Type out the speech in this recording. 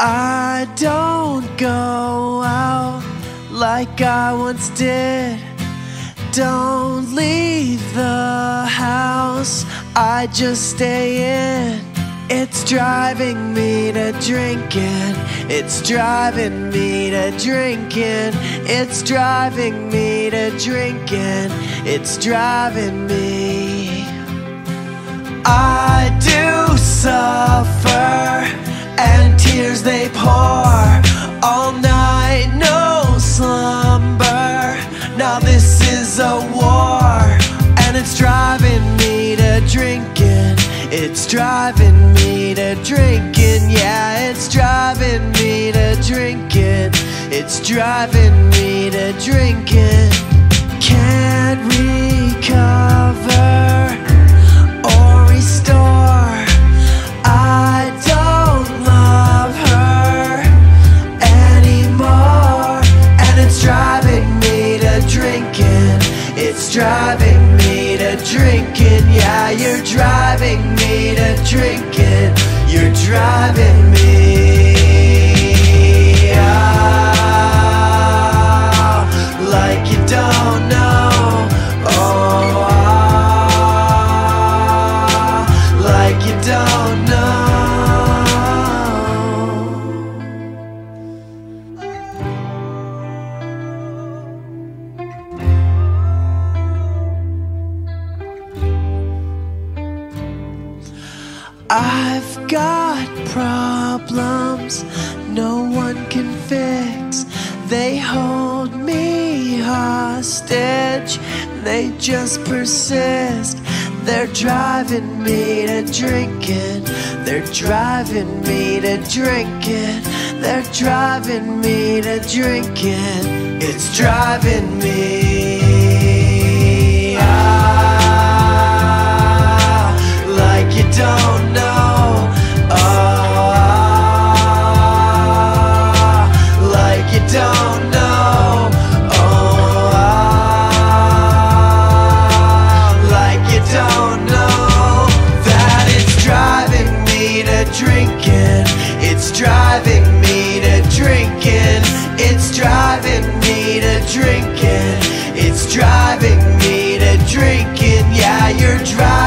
I don't go out like I once did. Don't leave the house, I just stay in. It's driving me to drinking. It's driving me to drinking. It's driving me to drinking. It's driving me. I do night, no slumber. Now this is a war, and it's driving me to drinking. It's driving me to drinking, yeah, it's driving me to drinking. It's driving me to drinking. Can't recover It's driving me to drinking. Yeah, you're driving me to drinking. You're driving I've got problems no one can fix. They hold me hostage, they just persist. They're driving me to drinking, they're driving me to drinking, they're driving me to drinking. It's driving me driving me